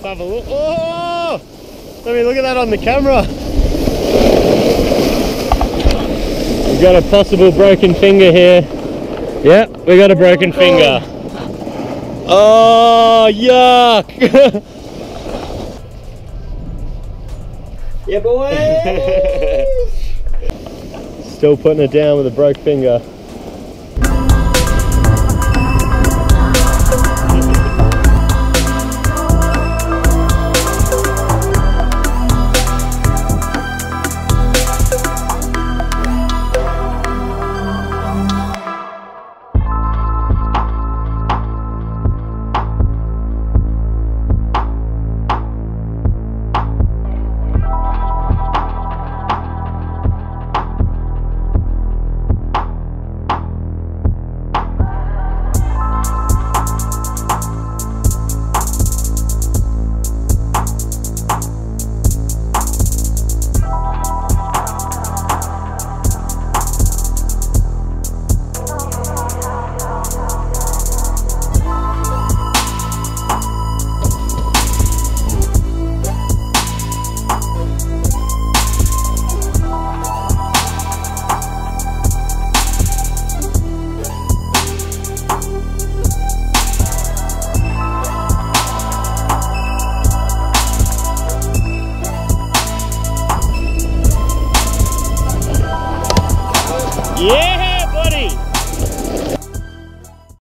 Let's have a look. Oh! Let me look at that on the camera. We've got a possible broken finger here. Yep, we got a broken Oh, finger. Oh, yuck! Yeah, boy. Still putting it down with a broke finger. Yeah!